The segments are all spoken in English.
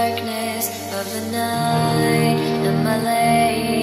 darkness of the night, and my laying?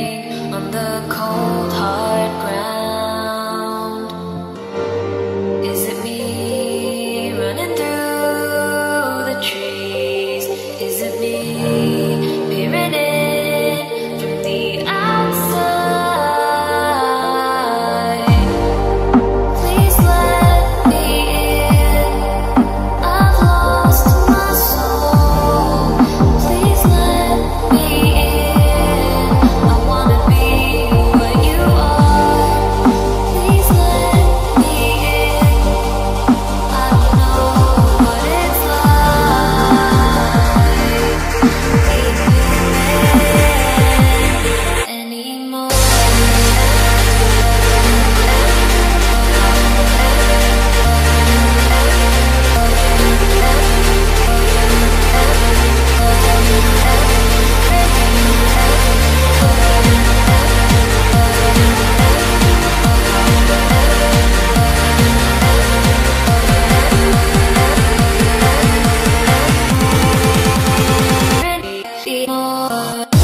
more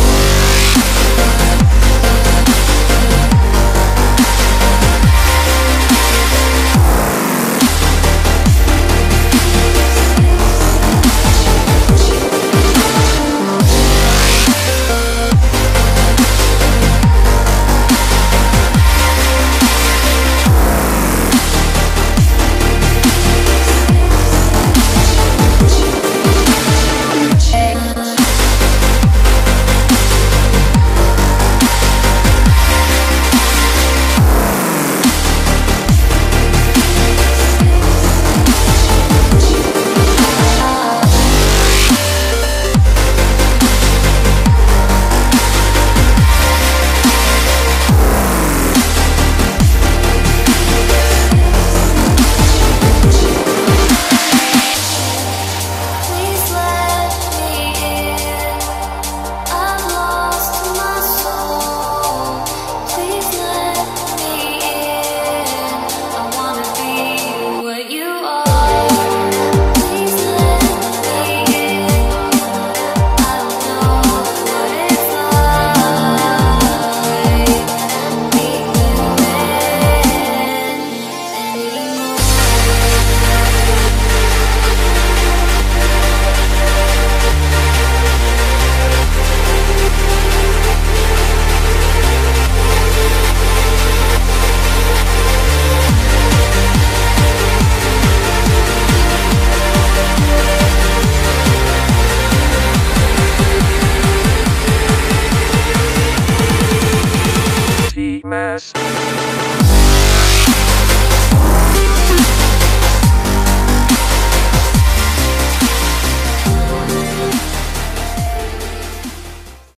mess.